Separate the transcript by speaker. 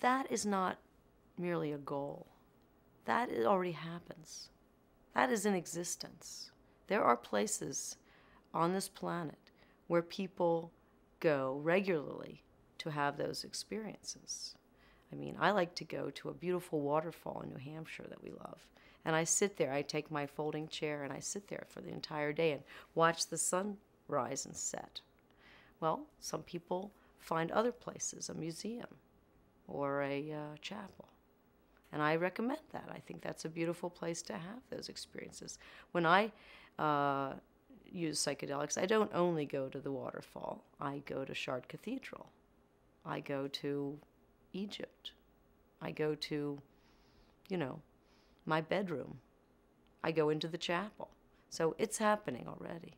Speaker 1: that is not merely a goal. That already happens. That is in existence. There are places on this planet where people go regularly to have those experiences. I mean, I like to go to a beautiful waterfall in New Hampshire that we love. And I sit there, I take my folding chair and I sit there for the entire day and watch the sun rise and set. Well, some people find other places, a museum or a uh, chapel. And I recommend that. I think that's a beautiful place to have those experiences. When I uh, use psychedelics, I don't only go to the waterfall, I go to Chartres Cathedral, I go to Egypt, I go to, you know, my bedroom, I go into the chapel. So it's happening already.